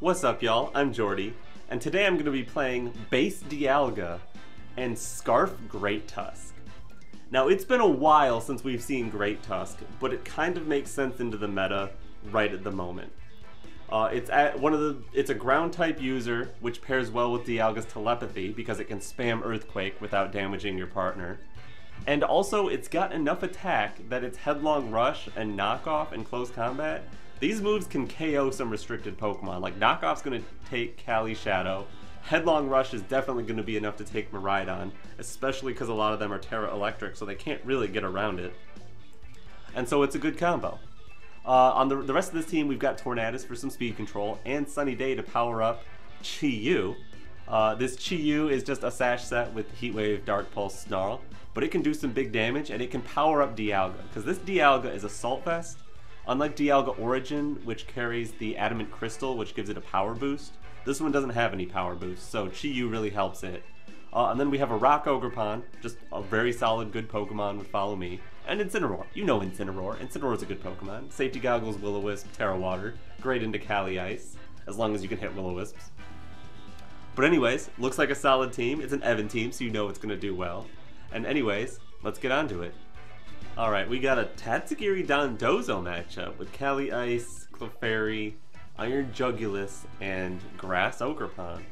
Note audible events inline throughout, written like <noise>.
What's up, y'all? I'm Geordi, and today I'm going to be playing Base Dialga and Scarf Great Tusk. Now, it's been a while since we've seen Great Tusk, but it kind of makes sense into the meta right at the moment. Uh, it's at one of the. It's a ground type user, which pairs well with Dialga's telepathy because it can spam Earthquake without damaging your partner. And also, it's got enough attack that its Headlong Rush and Knockoff in close combat these moves can KO some restricted Pokemon. Like, Knockoff's going to take Cali Shadow. Headlong Rush is definitely going to be enough to take Miraidon, especially because a lot of them are Tera Electric, so they can't really get around it. And so it's a good combo. Uh, on the, the rest of this team, we've got Tornadus for some speed control, and Sunny Day to power up Chi-Yu. Uh, this Chi-Yu is just a Sash set with Heat Wave, Dark Pulse, Snarl, but it can do some big damage, and it can power up Dialga, because this Dialga is Assault Vest, Unlike Dialga Origin, which carries the Adamant Crystal, which gives it a power boost, this one doesn't have any power boost, so Chi-Yu really helps it. Uh, and then we have a Rock Ogerpon, just a very solid, good Pokemon would follow me. And Incineroar. You know Incineroar. Incineroar is a good Pokemon. Safety Goggles, Will-O-Wisp, Water. Great into Cali Ice, as long as you can hit Will-O-Wisps. But anyways, looks like a solid team. It's an Evan team, so you know it's going to do well. And anyways, let's get on to it. Alright, we got a Tatsugiri Dondozo matchup with Cali Ice, Clefairy, Iron Jugulis, and Grass Ogerpon.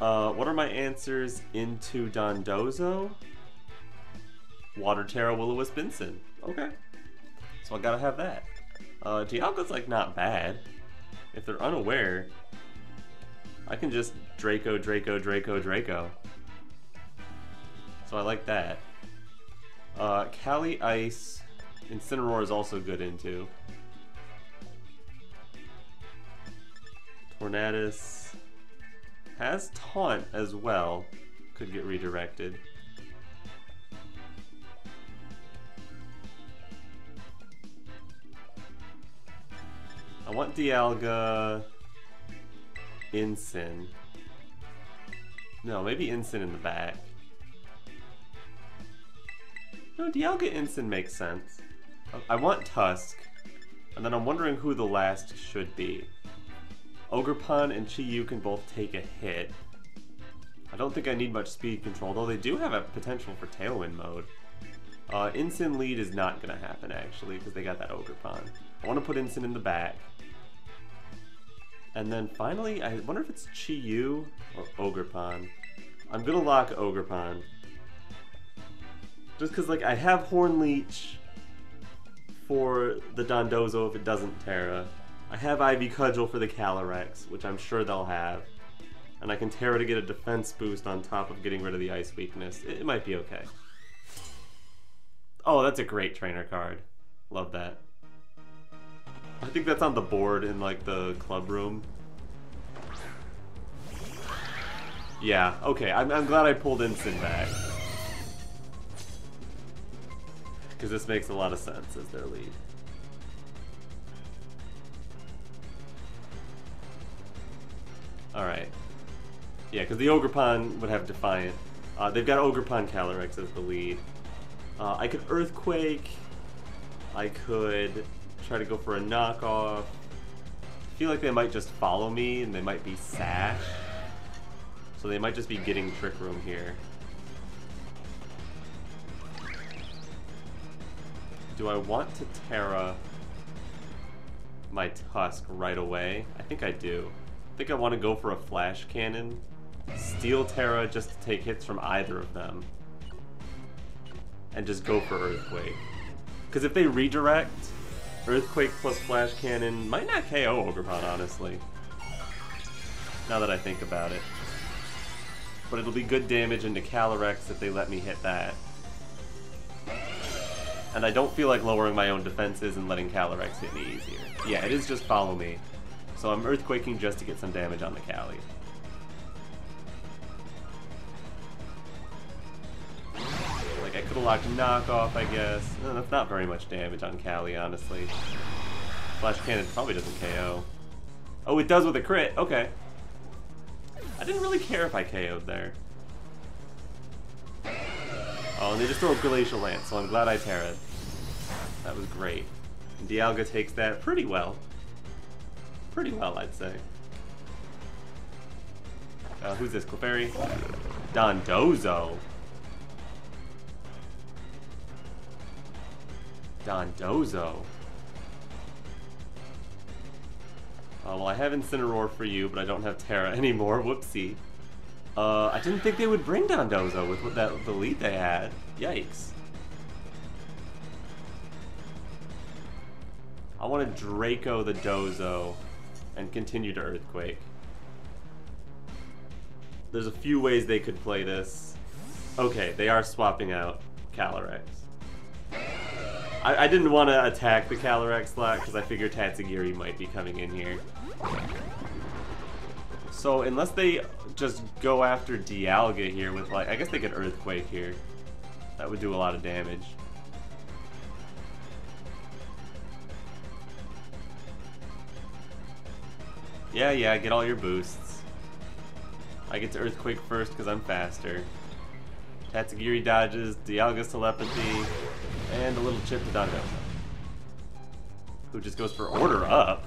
Uh, what are my answers into Dondozo? Water Tera Will-O-Wisp Okay. So I gotta have that. Uh, Dialga's like not bad. If they're unaware, I can just Draco, Draco, Draco, Draco. So I like that. Uh, Cali Ice, Incineroar is also good into. Tornadus has Taunt as well. Could get redirected. I want Dialga, Incin. No, maybe Incin in the back. No, Dialga Incin makes sense. I want Tusk, and then I'm wondering who the last should be. Ogerpon and Chi-Yu can both take a hit. I don't think I need much speed control, though they do have a potential for Tailwind mode. Uh, lead is not going to happen, actually, because they got that Ogerpon. I want to put Incin in the back. And then finally, I wonder if it's Chi-Yu or Ogerpon. I'm going to lock Ogerpon. Just because, like, I have Horn Leech for the Dondozo if it doesn't Tera. I have Ivy Cudgel for the Calyrex, which I'm sure they'll have. And I can Tera to get a defense boost on top of getting rid of the ice weakness. It, it might be okay. Oh, that's a great trainer card. Love that. I think that's on the board in, like, the club room. Yeah, okay, I'm, I'm glad I pulled Incin back. Because this makes a lot of sense as their lead. Alright. Yeah, because the Ogerpon would have Defiant. Uh, they've got Ogerpon Calyrex as the lead. Uh, I could Earthquake. I could try to go for a knockoff. I feel like they might just follow me and they might be Sash. So they might just be getting Trick Room here. Do I want to Tera my Tusk right away? I think I do. I think I want to go for a Flash Cannon. Steel Tera just to take hits from either of them. And just go for Earthquake. Because if they redirect, Earthquake plus Flash Cannon might not KO Ogerpon, honestly. Now that I think about it. But it'll be good damage into Calyrex if they let me hit that and I don't feel like lowering my own defenses and letting Calyrex hit me easier. Yeah, it is just follow me. So I'm Earthquaking just to get some damage on the Cali. Like, I could have locked Knockoff, I guess. No, that's not very much damage on Cali, honestly. Flash Cannon probably doesn't KO. Oh, it does with a crit. Okay. I didn't really care if I KO'd there. Oh, and they just throw a Glacial Lance, so I'm glad I tear it. That was great. And Dialga takes that pretty well. pretty well, I'd say. Uh, who's this? Clefairy? Dondozo. Dondozo. Uh, well, I have Incineroar for you, but I don't have Tera anymore. <laughs> Whoopsie. Uh, I didn't think they would bring down Dozo with what that the lead they had. Yikes. I want to Draco the Dozo and continue to Earthquake. There's a few ways they could play this. Okay, they are swapping out Calyrex. I, I didn't want to attack the Calyrex slot because I figured Tatsugiri might be coming in here. So unless they just go after Dialga here with like, I guess they could Earthquake here. That would do a lot of damage. Yeah, yeah, get all your boosts. I get to Earthquake first because I'm faster. Tatsugiri dodges, Dialga's telepathy, and a little chip to Dongo. Who just goes for order up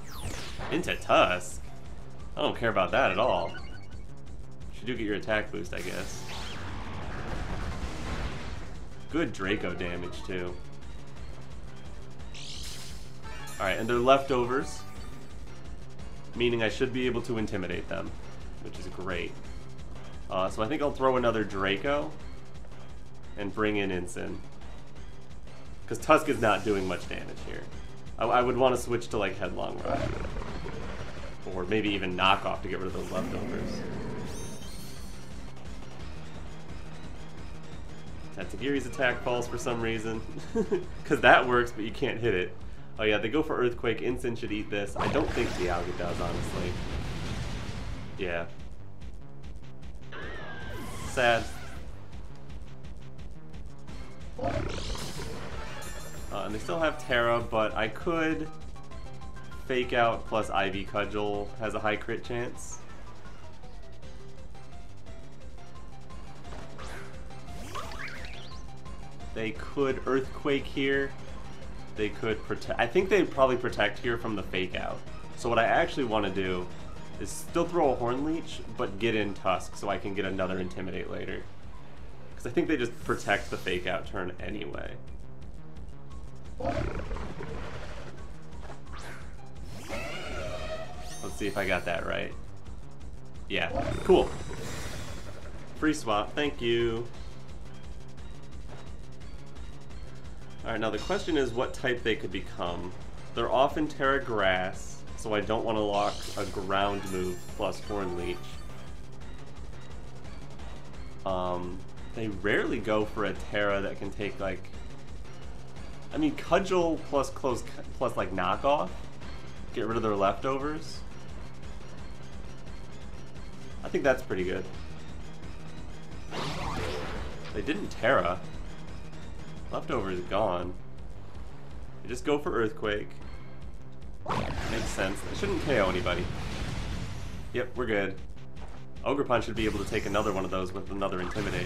into Tusk. I don't care about that at all. You do get your attack boost, I guess. Good Draco damage, too. Alright, and they're leftovers. Meaning I should be able to intimidate them, which is great. Uh, so I think I'll throw another Draco and bring in Incin. Because Tusk is not doing much damage here. I, I would want to switch to like Headlong Rush. Or maybe even Knockoff to get rid of those leftovers. Tatsugiri's attack falls for some reason. <laughs> Because that works, but you can't hit it. Oh yeah, they go for Earthquake. Incin should eat this. I don't think Dialga does, honestly. Yeah. Sad. Uh, and they still have Tera, but I could fake out plus Ivy Cudgel has a high crit chance. They could Earthquake here. They could protect. I think they'd probably protect here from the fake out. So what I actually want to do is still throw a Horn Leech, but get in Tusk so I can get another Intimidate later. Because I think they just protect the fake out turn anyway. See if I got that right. Yeah, cool. Free swap, thank you. Alright, now the question is what type they could become. They're often Tera Grass, so I don't want to lock a ground move plus Horn Leech. Um, they rarely go for a Tera that can take like I mean, Cudgel plus close plus like knockoff. Get rid of their leftovers. I think that's pretty good. They didn't Tera. Leftovers gone. They just go for Earthquake. Makes sense. They shouldn't KO anybody. Yep, we're good. Ogerpon should be able to take another one of those with another Intimidate.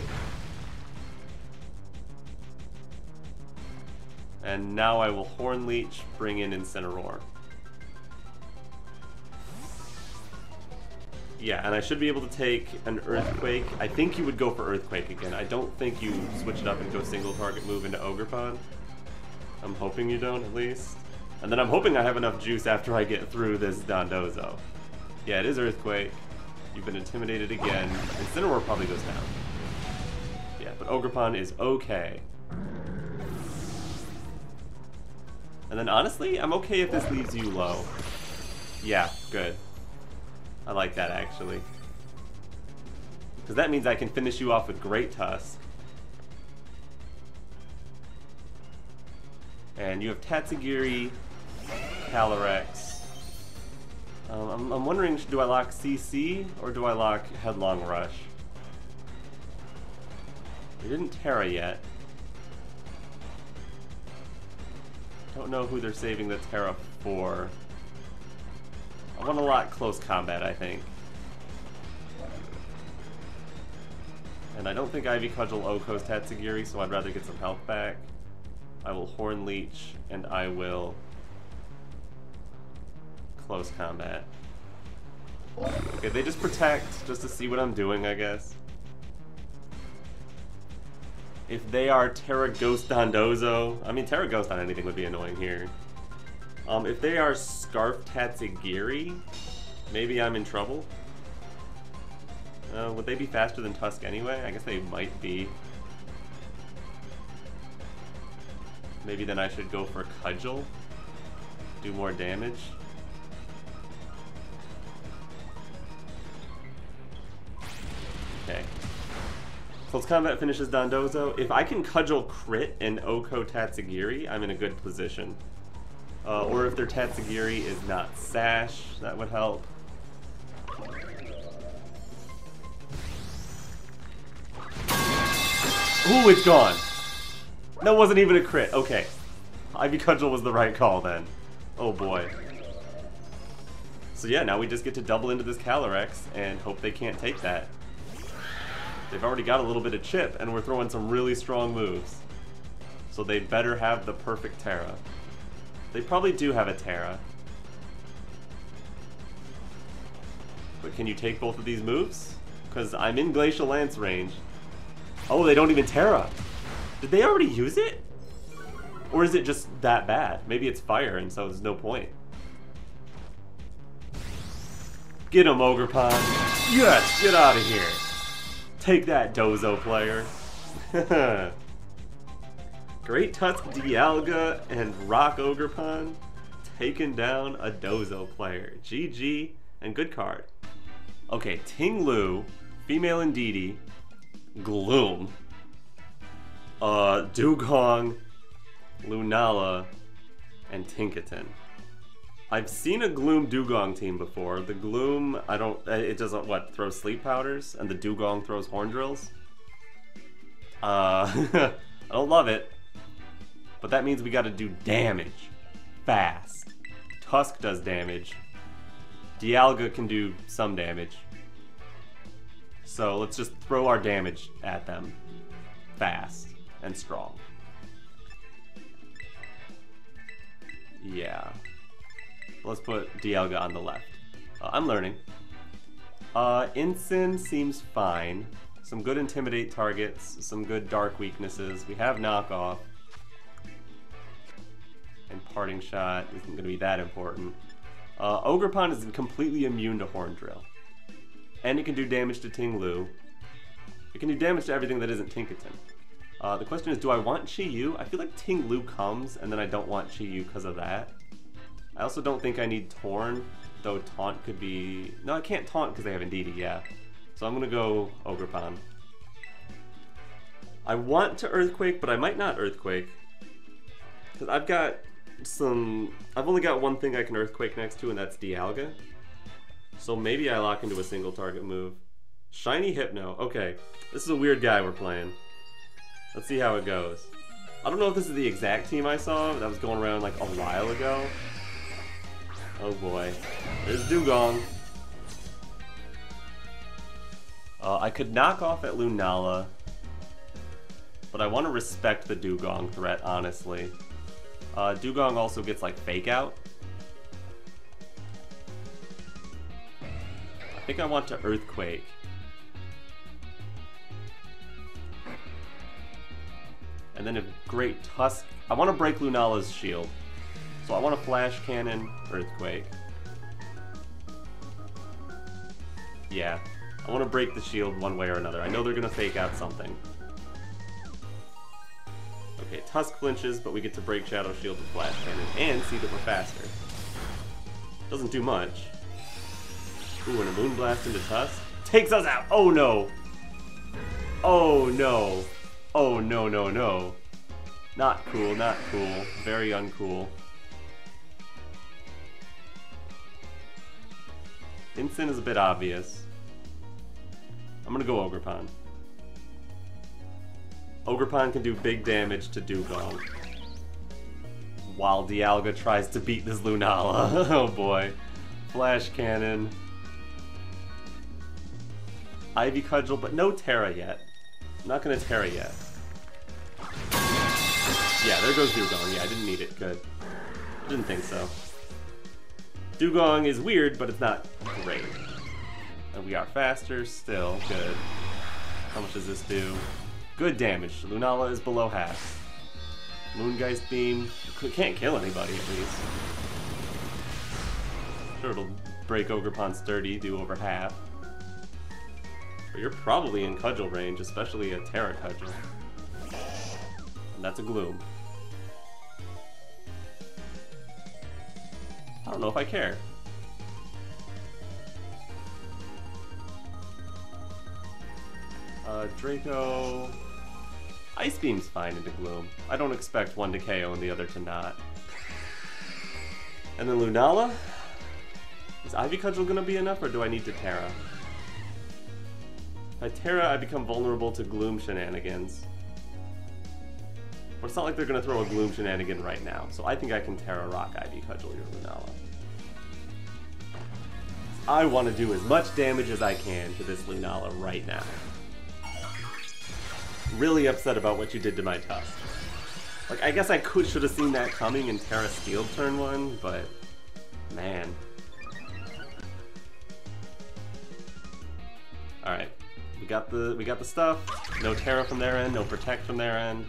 And now I will Horn Leech, bring in Incineroar. Yeah, and I should be able to take an Earthquake. I think you would go for Earthquake again. I don't think you switch it up and go single target move into Ogerpon. I'm hoping you don't, at least. And then I'm hoping I have enough juice after I get through this Dondozo. Yeah, it is Earthquake. You've been intimidated again. Incineroar probably goes down. Yeah, but Ogerpon is okay. And then honestly, I'm okay if this leaves you low. Yeah, good. I like that actually. Because that means I can finish you off with Great Tusk. And you have Tatsugiri, Calyrex. Um, I'm, I'm wondering, do I lock CC or do I lock Headlong Rush? We didn't Tera yet. Don't know who they're saving the Tera for. I want a lot close combat, I think. And I don't think Ivy Cudgel OHKOs Tatsugiri, so I'd rather get some health back. I will Horn Leech, and I will close combat. Okay, they just protect, just to see what I'm doing, I guess. If they are Tera Ghost Dondozo, I mean, Tera Ghost on anything would be annoying here. Um, if they are Scarf Tatsugiri, maybe I'm in trouble. Uh, would they be faster than Tusk anyway? I guess they might be. Maybe then I should go for Cudgel. Do more damage. Okay. Close Combat finishes Dondozo. If I can Cudgel crit and OHKO Tatsugiri, I'm in a good position. Uh, or if their Tatsugiri is not Sash, that would help. Ooh, it's gone. That wasn't even a crit. Okay. Ivy Cudgel was the right call then. Oh boy. So yeah, now we just get to double into this Calyrex and hope they can't take that. They've already got a little bit of chip and we're throwing some really strong moves. So they better have the perfect Tera. They probably do have a Tera. But can you take both of these moves? Because I'm in Glacial Lance range. Oh, they don't even Tera. Did they already use it? Or is it just that bad? Maybe it's fire and so there's no point. Get him, Ogerpon. Yes, get out of here. Take that, Dozo player. <laughs> Great Tusk Dialga and Rock Ogerpon taking down a Dozo player. GG and good card. Okay, Ting Lu, Female Indeedee, Gloom, uh, Dewgong, Lunala, and Tinkaton. I've seen a Gloom Dewgong team before. The Gloom, I don't, uh, it doesn't, what, throw sleep powders? And the Dewgong throws horn drills? Uh, <laughs> I don't love it. But that means we gotta do damage. Fast. Tusk does damage. Dialga can do some damage. So let's just throw our damage at them. Fast and strong. Yeah. Let's put Dialga on the left. Uh, I'm learning. Uh, Incin seems fine. Some good Intimidate targets, some good Dark weaknesses. We have Knockoff. And Parting Shot isn't going to be that important. Uh, Ogerpon is completely immune to Horn Drill. And it can do damage to Ting Lu. It can do damage to everything that isn't Tinkaton. Uh, the question is, do I want Chi Yu? I feel like Ting Lu comes, and then I don't want Chi Yu because of that. I also don't think I need Torn, though Taunt could be... No, I can't Taunt because they have Indeedee, yeah. So I'm going to go Ogerpon. I want to Earthquake, but I might not Earthquake. Because I've got some... I've only got one thing I can Earthquake next to, and that's Dialga. So maybe I lock into a single target move. Shiny Hypno. Okay, this is a weird guy we're playing. Let's see how it goes. I don't know if this is the exact team I saw that was going around like a while ago. Oh boy. There's Dewgong. Uh, I could knock off at Lunala, but I want to respect the Dewgong threat, honestly. Uh, Dewgong also gets like Fake Out. I think I want to Earthquake. And then a Great Tusk. I want to break Lunala's shield. So I want a Flash Cannon, Earthquake. Yeah. I want to break the shield one way or another. I know they're going to fake out something. Okay, Tusk flinches, but we get to break Shadow Shield with Flash Cannon, and see that we're faster. Doesn't do much. Ooh, and a Moonblast into Tusk. Takes us out! Oh no! Oh no! Oh no, no, no. Not cool, not cool. Very uncool. Incin is a bit obvious. I'm gonna go Ogerpon. Ogerpon can do big damage to Dewgong. While Dialga tries to beat this Lunala. <laughs> oh boy. Flash Cannon. Ivy Cudgel, but no Tera yet. I'm not gonna Tera yet. Yeah, there goes Dewgong. Yeah, I didn't need it. Good. I didn't think so. Dewgong is weird, but it's not great. And we are faster still. Good. How much does this do? Good damage. Lunala is below half. Moongeist Beam. Can't kill anybody, at least. Sure, it'll break Ogerpon sturdy, do over half. But you're probably in Cudgel range, especially a Tera Cudgel. And that's a Gloom. I don't know if I care. Uh, Draco... Ice Beam's fine into Gloom. I don't expect one to KO and the other to not. And then Lunala? Is Ivy Cudgel gonna be enough, or do I need to Tera? I Tera, I become vulnerable to Gloom shenanigans. But it's not like they're gonna throw a Gloom shenanigan right now, so I think I can Tera Rock Ivy Cudgel your Lunala. I want to do as much damage as I can to this Lunala right now. Really upset about what you did to my Tusk. Like, I guess I could should have seen that coming in Tera Steel turn one, but man. Alright. We got the we got the stuff. No Tera from their end, no Protect from their end.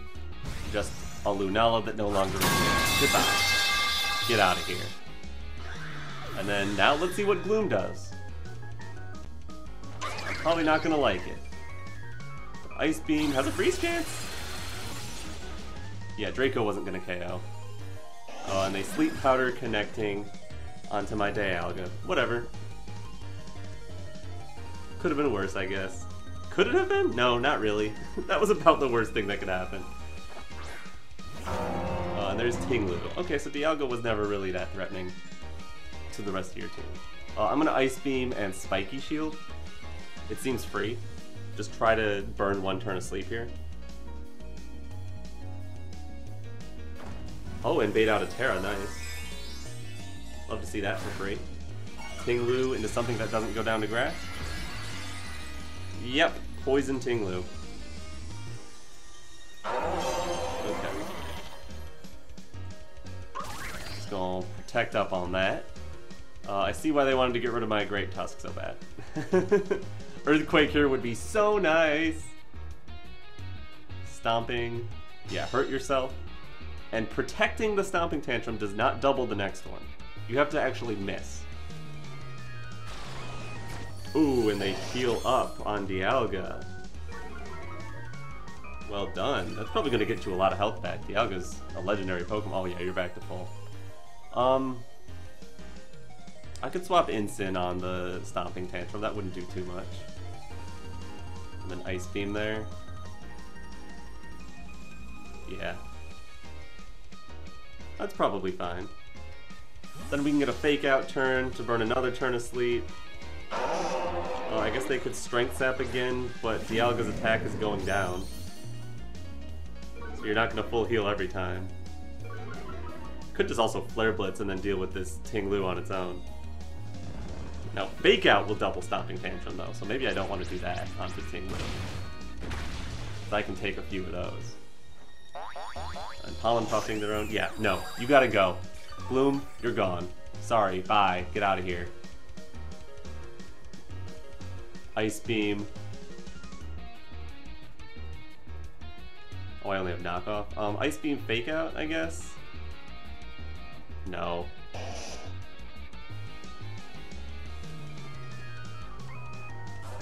Just a Lunala that no longer exists. Goodbye. Get out of here. And then now let's see what Gloom does. I'm probably not gonna like it. Ice Beam has a freeze chance? Yeah, Draco wasn't gonna KO. Oh, and they Sleep Powder connecting onto my Dialga. Whatever. Could have been worse, I guess. Could it have been? No, not really. <laughs> that was about the worst thing that could happen. Uh, and there's Ting-Lu. Okay, so Dialga was never really that threatening to the rest of your team. Uh, I'm gonna Ice Beam and Spiky Shield. It seems free. Just try to burn one turn of sleep here. Oh, and bait out a Tera, nice. Love to see that for free. Ting-Lu into something that doesn't go down to grass. Yep, Poison Tinglu. Okay. Just gonna protect up on that. Uh, I see why they wanted to get rid of my Great Tusk so bad. <laughs> Earthquake here would be so nice. Stomping. Yeah, hurt yourself. And protecting the Stomping Tantrum does not double the next one. You have to actually miss. Ooh, and they heal up on Dialga. Well done. That's probably going to get you a lot of health back. Dialga's a legendary Pokemon. Oh yeah, you're back to full. Um, I could swap Incin on the Stomping Tantrum. That wouldn't do too much. And then Ice Beam there. Yeah. That's probably fine. Then we can get a Fake Out turn to burn another turn of Sleep. Oh, I guess they could Strength Sap again, but Dialga's attack is going down. So you're not going to full heal every time. Could just also Flare Blitz and then deal with this Ting-Lu on its own. Now, Fake Out will double Stomping Tantrum though, so maybe I don't want to do that onto Ting-Lu. I can take a few of those. And Pollen Puffing their own. Yeah, no, you gotta go. Bloom, you're gone. Sorry, bye. Get out of here. Ice Beam. Oh, I only have knockoff. Um, Ice Beam Fake Out, I guess? No.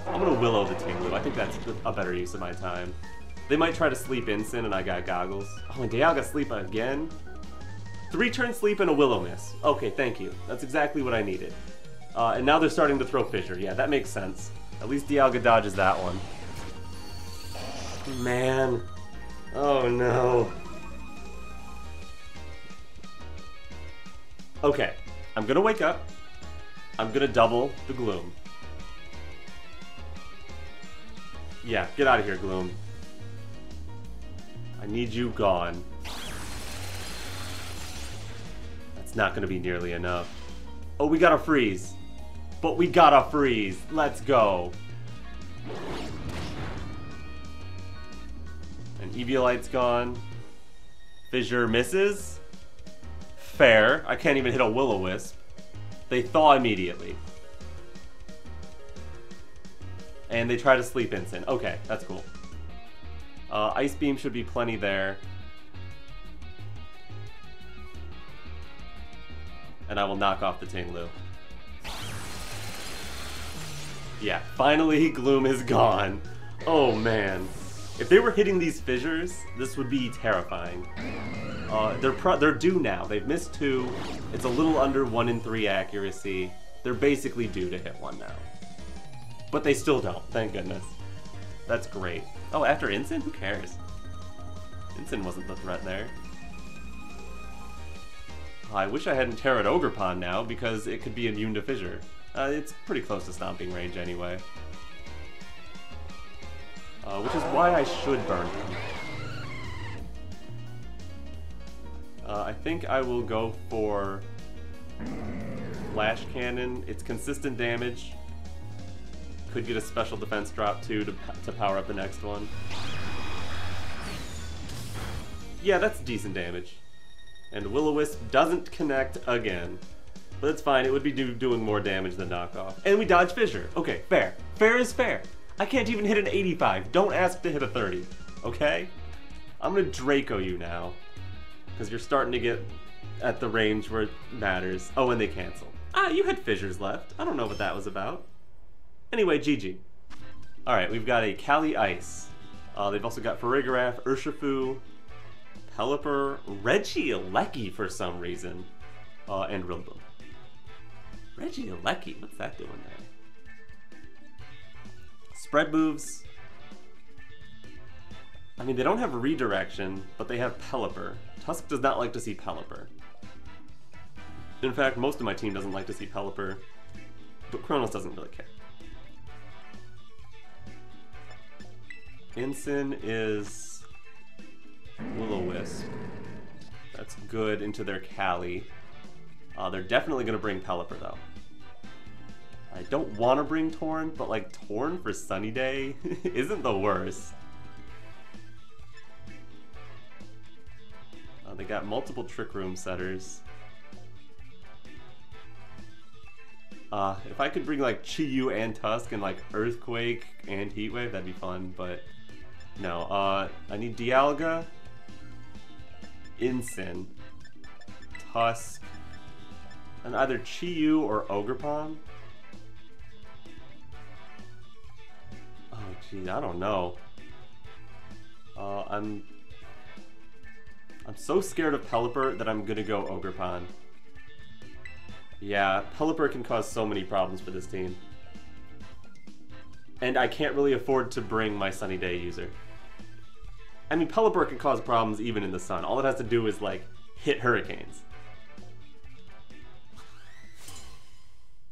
I'm gonna Willow the Ting-Lu. I think that's a better use of my time. They might try to sleep Incin and I got goggles. Oh, and Dialga sleep again? Three turn sleep and a Willow miss. Okay, thank you. That's exactly what I needed. Uh, and now they're starting to throw Fissure. Yeah, that makes sense. At least Dialga dodges that one. Man. Oh no. Okay, I'm gonna wake up. I'm gonna double the Gloom. Yeah, get out of here, Gloom. I need you gone. That's not gonna be nearly enough. Oh, we got a freeze. But we got a freeze. Let's go. And Eviolite's gone. Fissure misses. Fair. I can't even hit a Will-O-Wisp. They thaw immediately. And they try to sleep Incin. Okay, that's cool. Uh, Ice Beam should be plenty there. And I will knock off the Ting Lu. Yeah, finally <laughs> Gloom is gone. Oh man. If they were hitting these fissures, this would be terrifying. Uh, they're they're due now. They've missed two. It's a little under one in three accuracy. They're basically due to hit one now. But they still don't, thank goodness. That's great. Oh, after Incin? Who cares? Incin wasn't the threat there. Oh, I wish I hadn't Tera'd Ogerpon now, because it could be immune to Fissure. Uh, it's pretty close to stomping range anyway. Uh, which is why I should burn him. Uh, I think I will go for Flash Cannon. It's consistent damage. Could get a special defense drop too to, to power up the next one. Yeah, that's decent damage. And Will-O-Wisp doesn't connect again. But it's fine, it would be do doing more damage than knockoff. And we dodge Fissure. Okay, fair. Fair is fair. I can't even hit an 85. Don't ask to hit a 30. Okay? I'm gonna Draco you now. Because you're starting to get at the range where it matters. Oh, and they cancel. Ah, you had fissures left. I don't know what that was about. Anyway, GG. Alright, we've got a Cali Ice. Uh, they've also got Farigiraf, Urshifu, Pelipper, Regieleki for some reason, uh, and Rillaboom. Regieleki, what's that doing there? Spread moves. I mean, they don't have redirection, but they have Pelipper. Tusk does not like to see Pelipper. In fact, most of my team doesn't like to see Pelipper, but Kronos doesn't really care. Incin is Will-O-Wisp. That's good into their Cali. Uh, they're definitely going to bring Pelipper, though. I don't want to bring Torn, but like Torn for Sunny Day <laughs> isn't the worst. Uh, they got multiple Trick Room setters. Uh, if I could bring like Chi-Yu and Tusk and like Earthquake and Heatwave, that'd be fun, but no. Uh, I need Dialga, Incin, Tusk, and either Chi-Yu or Ogerpon. Oh, geez, I don't know. Uh, I'm I'm so scared of Pelipper that I'm gonna go Ogerpon. Yeah, Pelipper can cause so many problems for this team. And I can't really afford to bring my Sunny Day user. I mean, Pelipper can cause problems even in the sun. All it has to do is, like, hit hurricanes.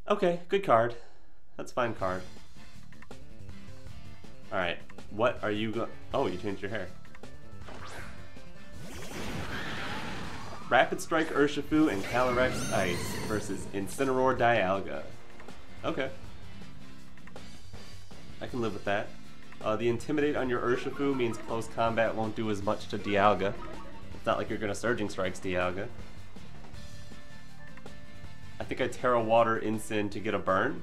Okay, good card. That's fine card. Alright, what are you go- Oh, you changed your hair. Rapid Strike Urshifu and Calyrex Ice versus Incineroar Dialga. Okay. I can live with that. Uh, the Intimidate on your Urshifu means close combat won't do as much to Dialga. It's not like you're gonna Surging Strikes Dialga. I think I Tera Water Incin to get a burn.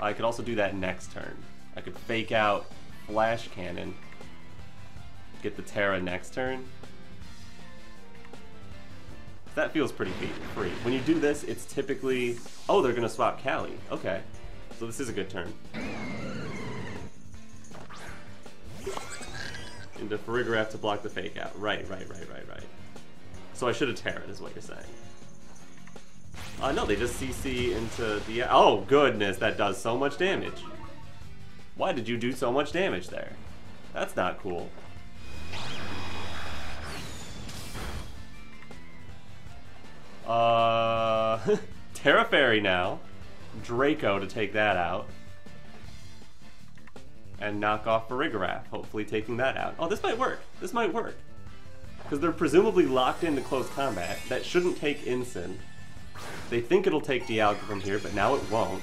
I could also do that next turn. I could fake out Flash Cannon, get the Tera next turn, that feels pretty free. When you do this, it's typically... Oh, they're going to swap Cali. Okay. So this is a good turn. Into Farigiraf to block the fake out. Right, right, right, right, right. So I should have Tera, is what you're saying. Uh, no, they just CC into the... Oh, goodness, that does so much damage. Why did you do so much damage there? That's not cool. Uh, <laughs> Tera Fairy now. Draco to take that out. And knock off Farigiraf, hopefully taking that out. Oh, this might work. This might work. Because they're presumably locked into close combat. That shouldn't take Incin. They think it'll take Dialga from here, but now it won't.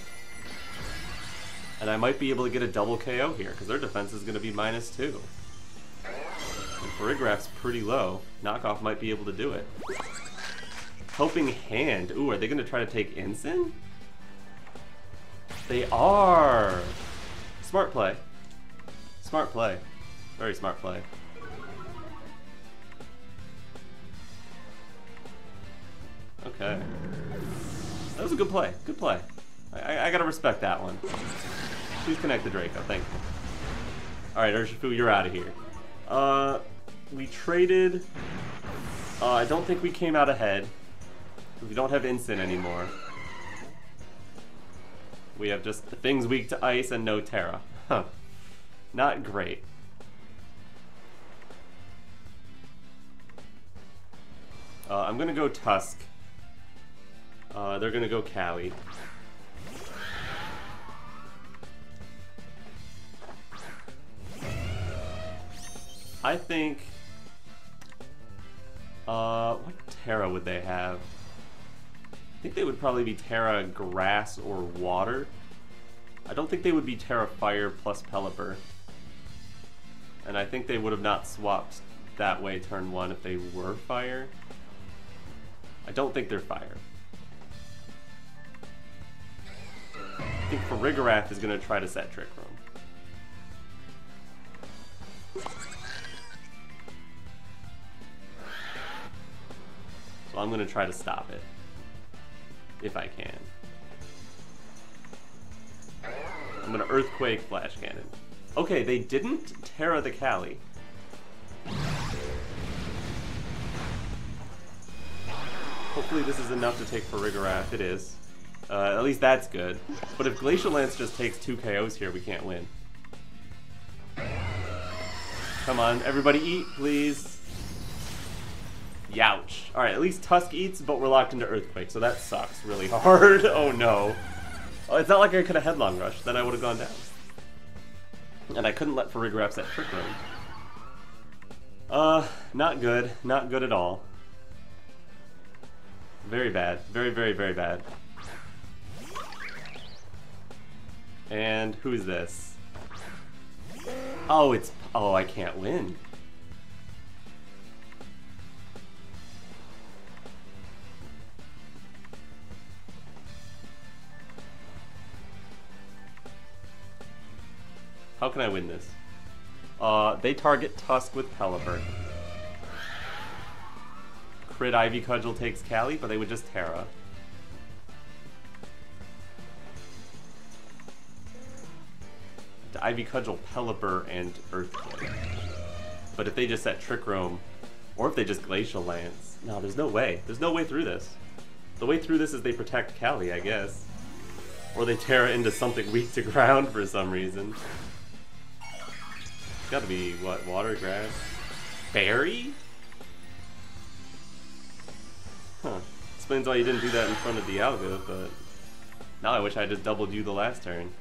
And I might be able to get a double KO here, because their defense is going to be minus two. And Farigiraf's pretty low. Knockoff might be able to do it. Helping Hand. Ooh, are they going to try to take Incin? They are! Smart play. Smart play. Very smart play. Okay. That was a good play. Good play. I, I, gotta respect that one. Please connect the Draco. Thank you. Alright, Urshifu, you're out of here. Uh, we traded... Uh, I don't think we came out ahead. We don't have Incin anymore. We have just things weak to ice and no Tera. Huh. Not great. Uh, I'm gonna go Tusk. Uh, they're gonna go Cali. I think... Uh, what Tera would they have? Think they would probably be Tera Grass or Water. I don't think they would be Tera Fire plus Pelipper. And I think they would have not swapped that way turn one if they were Fire. I don't think they're Fire. I think Farigiraf is going to try to set Trick Room. So I'm going to try to stop it. If I can. I'm to Earthquake Flash Cannon. Okay, they didn't Tera the Cali. Hopefully this is enough to take Farigiraf. It is. Uh, at least that's good. But if Glacial Lance just takes two KOs here, we can't win. Come on, everybody eat, please. Youch. Alright, at least Tusk eats, but we're locked into Earthquake, so that sucks really <laughs> hard. oh no. Oh, it's not like I could have Headlong Rush, then I would have gone down. And I couldn't let Farigiraf that Trick Room. Uh, not good. Not good at all. Very bad. Very, very, very bad. And who's this? Oh, it's... Oh, I can't win. How can I win this? Uh, they target Tusk with Pelipper. Crit Ivy Cudgel takes Cali, but they would just Tera. Ivy Cudgel, Pelipper, and Earthquake. But if they just set Trick Room, or if they just Glacial Lance, no, there's no way. There's no way through this. The way through this is they protect Cali, I guess. Or they tear into something weak to ground for some reason. It's gotta be, what, water, grass? Fairy? Huh. Explains why you didn't do that in front of the Dialga, but... Now I wish I just doubled you the last turn.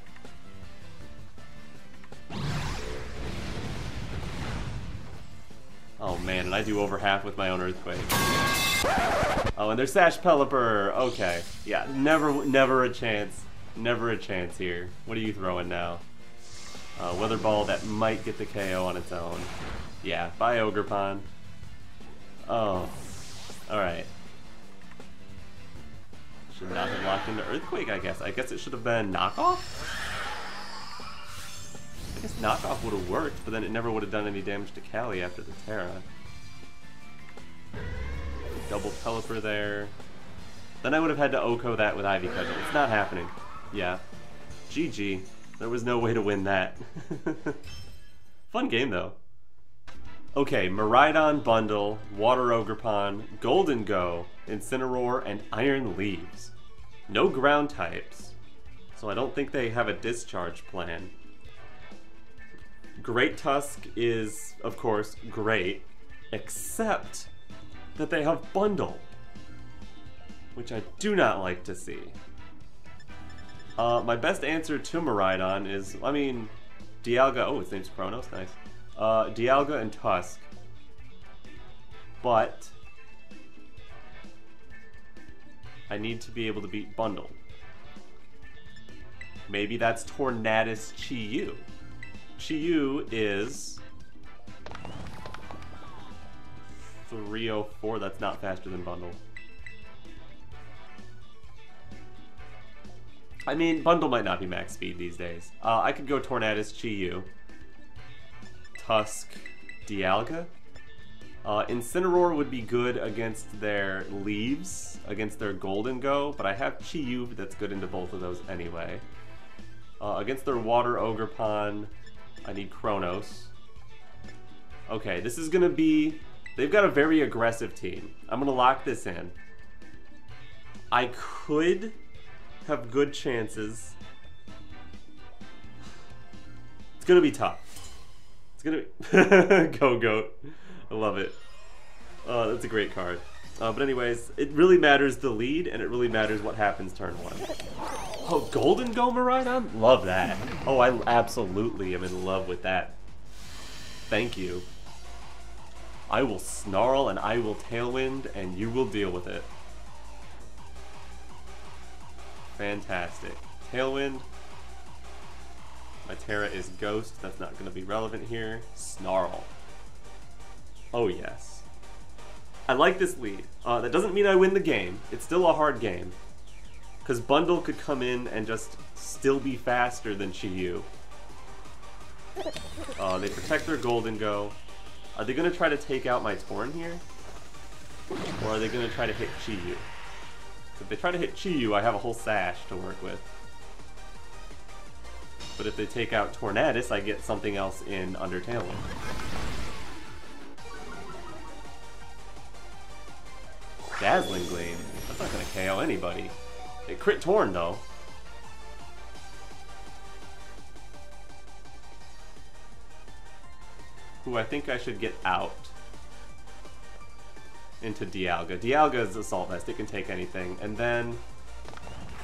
Oh man, and I do over half with my own Earthquake. Oh, and there's Sash Pelipper! Okay. Yeah, never, never a chance. Never a chance here. What are you throwing now? Uh, Weather Ball that might get the KO on its own. Yeah, bye Ogerpon. Oh. Alright. Should not have locked into Earthquake, I guess. I guess it should have been Knockoff? I guess knockoff would have worked, but then it never would have done any damage to Cali after the Tera. Double Pelipper there. Then I would have had to OHKO that with Ivy Cudgel. It's not happening. Yeah. GG. There was no way to win that. <laughs> Fun game, though. Okay, Miraidon Bundle, Water Gholdengo, Incineroar, and Iron Leaves. No ground types, so I don't think they have a discharge plan. Great Tusk is, of course, great, except that they have Bundle, which I do not like to see. Uh, my best answer to Miraidon is, I mean, Dialga, oh, its name's Chronos, nice. Uh, Dialga and Tusk. But, I need to be able to beat Bundle. Maybe that's Tornadus Chi-Yu. Chi-Yu is 304. That's not faster than Bundle. I mean, Bundle might not be max speed these days. Uh, I could go Tornadus, Chi-Yu, Tusk, Dialga. Uh, Incineroar would be good against their leaves, against their Gholdengo, but I have Chi-Yu that's good into both of those anyway. Uh, against their Water Ogerpon, I need Kronos. Okay, this is gonna be... They've got a very aggressive team. I'm gonna lock this in. I could have good chances. It's gonna be tough. It's gonna be... <laughs> Go Goat. I love it. Uh, that's a great card. Uh, but anyways, it really matters the lead, and it really matters what happens turn one. Oh, Gholdengo Miraidon? Love that. Oh, I absolutely am in love with that. Thank you. I will snarl and I will tailwind, and you will deal with it. Fantastic. Tailwind. My Tera is Ghost. That's not going to be relevant here. Snarl. Oh, yes. I like this lead. Uh, that doesn't mean I win the game. It's still a hard game. Because Bundle could come in and just still be faster than Chi-Yu. Uh, they protect their Gholdengo. Are they going to try to take out my Torn here? Or are they going to try to hit Chi-Yu? If they try to hit Chi-Yu, I have a whole sash to work with. But if they take out Tornadus, I get something else in Undertale. Dazzling Gleam. That's not gonna KO anybody. It crit Torn though. Who I think I should get out into Dialga. Dialga is Assault Vest, it can take anything. And then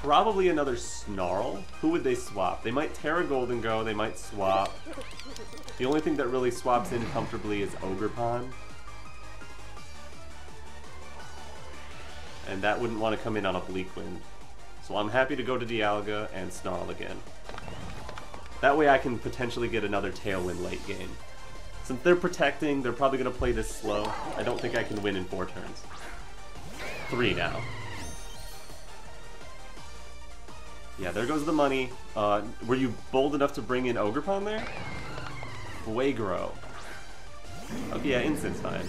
probably another Snarl. Who would they swap? They might Tera Gholdengo, they might swap. The only thing that really swaps in comfortably is Ogerpon. And that wouldn't want to come in on a Bleak Wind. So I'm happy to go to Dialga and Snarl again. That way I can potentially get another Tailwind late game. Since they're protecting, they're probably going to play this slow. I don't think I can win in four turns. Three now. Yeah, there goes the money. Uh, were you bold enough to bring in Ogerpon there? Fuegro. Okay, yeah, Instant's fine.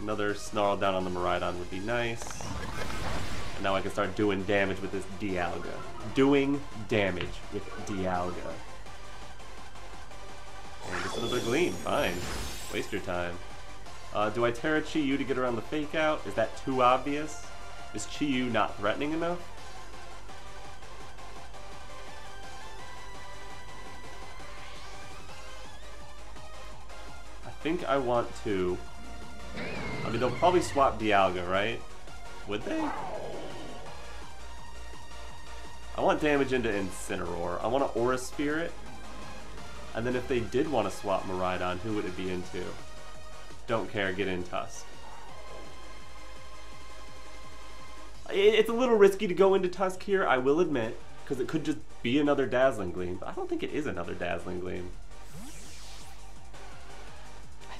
Another Snarl down on the Miraidon would be nice. And now I can start doing damage with this Dialga. Doing damage with Dialga. And just another Gleam, fine. Waste your time. Uh, do I Tera Chi-Yu to get around the fake out? Is that too obvious? Is Chi-Yu not threatening enough? I think I want to I mean, they'll probably swap Dialga, right? Would they? I want damage into Incineroar. I want to Aura Sphere. And then if they did want to swap Miraidon, who would it be into? Don't care, get in Tusk. It's a little risky to go into Tusk here, I will admit, because it could just be another Dazzling Gleam, but I don't think it is another Dazzling Gleam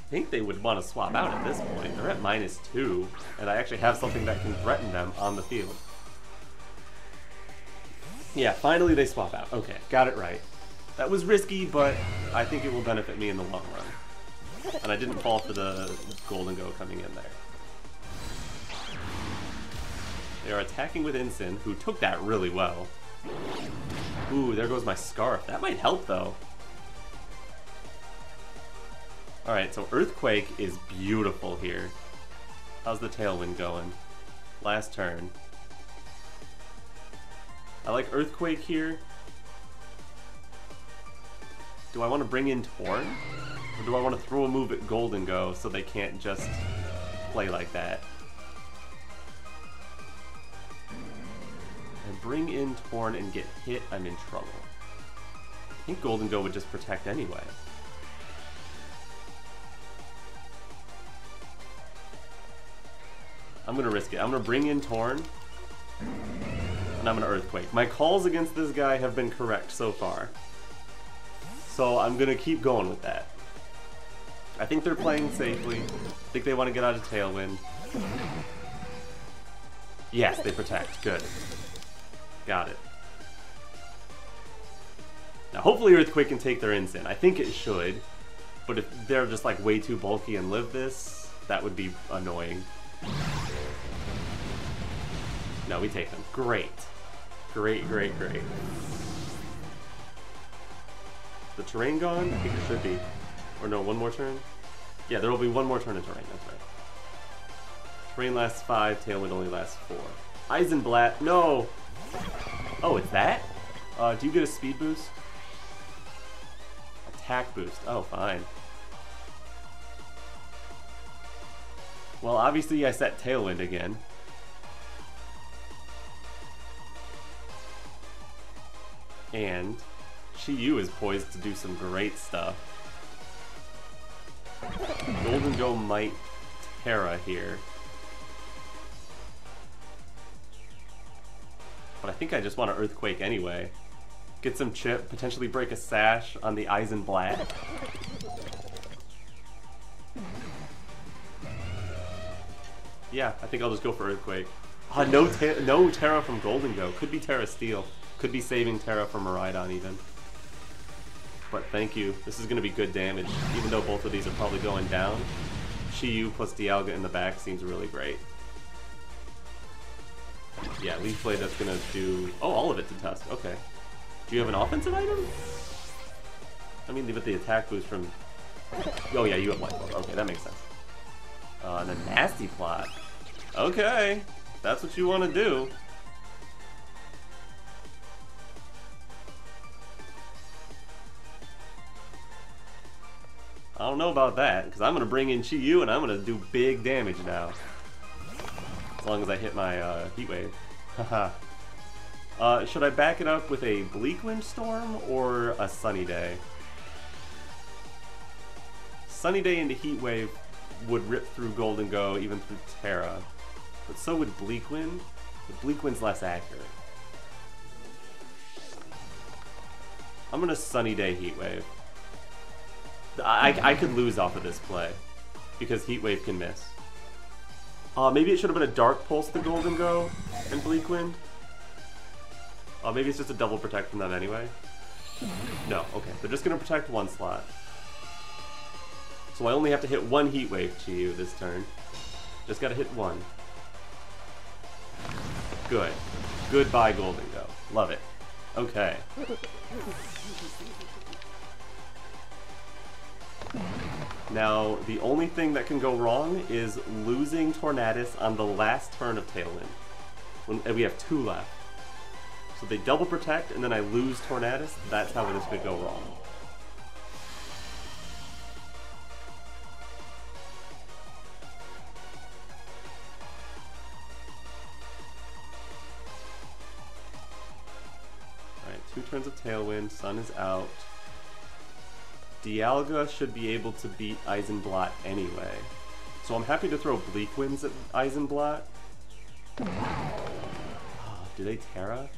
I think they would want to swap out at this point. They're at minus two, and I actually have something that can threaten them on the field. Yeah, finally they swap out. Okay, got it right. That was risky, but I think it will benefit me in the long run. And I didn't fall for the Gholdengo coming in there. They are attacking with Incin, who took that really well. Ooh, there goes my Scarf. That might help, though. Alright, so Earthquake is beautiful here. How's the Tailwind going? Last turn. I like Earthquake here. Do I want to bring in Torn? Or do I want to throw a move at Gholdengo so they can't just play like that? And bring in Torn and get hit, I'm in trouble. I think Gholdengo would just protect anyway. I'm gonna risk it. I'm gonna bring in Torn. And I'm gonna Earthquake. My calls against this guy have been correct so far. So I'm gonna keep going with that. I think they're playing safely. I think they want to get out of Tailwind. Yes, they protect. Good. Got it. Now, hopefully Earthquake can take their Incin. I think it should. But if they're just like way too bulky and live this, that would be annoying. No, we take them. Great. Great, great, great. The terrain gone? I think it should be. Or no, one more turn? Yeah, there will be one more turn of terrain, that's right. Terrain lasts five, Tailwind only lasts four. Eisenblatt, no! Oh, it's that? Uh, do you get a speed boost? Attack boost, oh, fine. Well, obviously I set Tailwind again. And Chi-Yu is poised to do some great stuff. Gholdengo might Tera here. But I think I just want to Earthquake anyway. Get some chip, potentially break a sash on the Eisenblatt. Yeah, I think I'll just go for Earthquake. Uh, no, no Tera from Gholdengo. Could be Tera Steel. Could be saving Tera from Miraidon even. But thank you. This is going to be good damage, even though both of these are probably going down. Chi-Yu plus Dialga in the back seems really great. Yeah, Leaf Blade that's going to do... Oh, all of it to Tusk. Okay. Do you have an offensive item? I mean, with the attack boost from... Oh yeah, you have Life Okay, that makes sense. Uh, and a Nasty Plot. Okay, that's what you want to do. Don't know about that, because I'm going to bring in Chi-Yu and I'm going to do big damage now. As long as I hit my uh, Heat Wave. <laughs> Haha. uh, should I back it up with a Bleak Wind Storm or a Sunny Day? Sunny Day into Heat Wave would rip through Gholdengo, even through Tera. But so would Bleak Wind. But Bleak Wind's less accurate. I'm gonna Sunny Day Heat Wave. I, I could lose off of this play because Heat Wave can miss. Uh, maybe it should have been a Dark Pulse to Gholdengo and Bleak Wind. Uh, maybe it's just a double protect from them anyway. No, okay. They're just going to protect one slot. So I only have to hit one Heat Wave to you this turn. Just gotta hit one. Good. Goodbye, Gholdengo. Love it. Okay. Now, the only thing that can go wrong is losing Tornadus on the last turn of Tailwind. When, and we have two left. So they double protect, and then I lose Tornadus. That's how this could go wrong. Alright, two turns of Tailwind, Sun is out. Dialga should be able to beat Eisenblatt anyway. So I'm happy to throw Bleak Winds at Eisenblatt. Ah, do they Tera?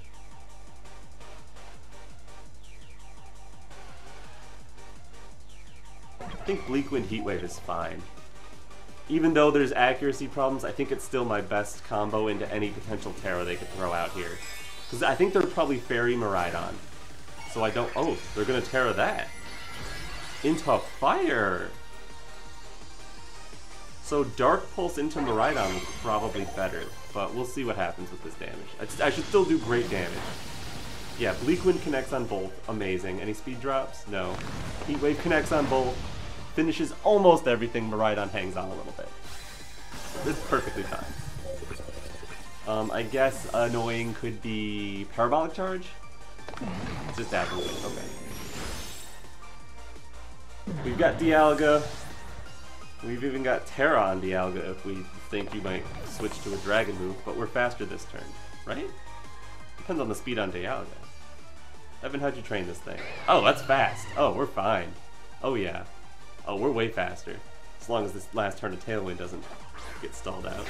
I think Bleak Wind Heatwave is fine. Even though there's accuracy problems, I think it's still my best combo into any potential Tera they could throw out here. Because I think they're probably Fairy Miraidon. So I don't... Oh, they're going to Tera that into fire. So Dark Pulse into Miraidon was probably better, but we'll see what happens with this damage. I, I should still do great damage. Yeah, Bleak Wind connects on both. Amazing. Any speed drops? No. Heat Wave connects on both. Finishes almost everything. Miraidon hangs on a little bit. It's perfectly fine. Um, I guess annoying could be Parabolic Charge? It's just absolutely okay. We've got Dialga. We've even got Tera on Dialga if we think you might switch to a Dragon move, but we're faster this turn, right? Depends on the speed on Dialga. Evan, how'd you train this thing? Oh, that's fast. Oh, we're fine. Oh, yeah. Oh, we're way faster. As long as this last turn of Tailwind doesn't get stalled out.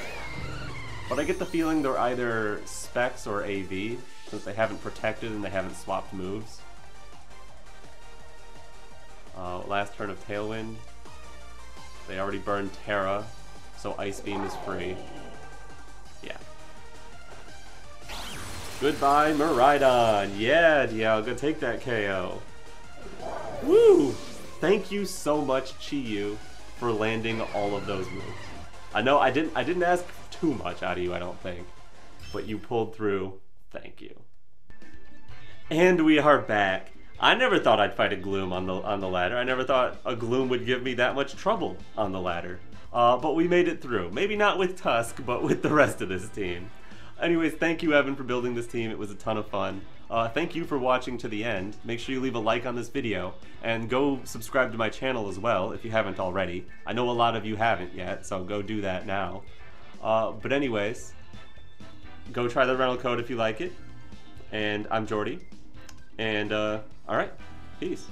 But I get the feeling they're either Specs or AV, since they haven't protected and they haven't swapped moves. Uh, last turn of Tailwind. They already burned Tera, so Ice Beam is free. Yeah. Goodbye, Miraidon. Yeah, Dialga, take that KO. Woo! Thank you so much, Chi-Yu, for landing all of those moves. I know I didn't I didn't ask too much out of you, I don't think. But you pulled through. Thank you. And we are back. I never thought I'd fight a Gloom on the on the ladder. I never thought a Gloom would give me that much trouble on the ladder. Uh, but we made it through. Maybe not with Tusk, but with the rest of this team. Anyways, thank you, Evan, for building this team. It was a ton of fun. Uh, thank you for watching to the end. Make sure you leave a like on this video, and go subscribe to my channel as well if you haven't already. I know a lot of you haven't yet, so go do that now. Uh, but anyways, go try the rental code if you like it. And I'm Geordi. And, uh, alright, peace.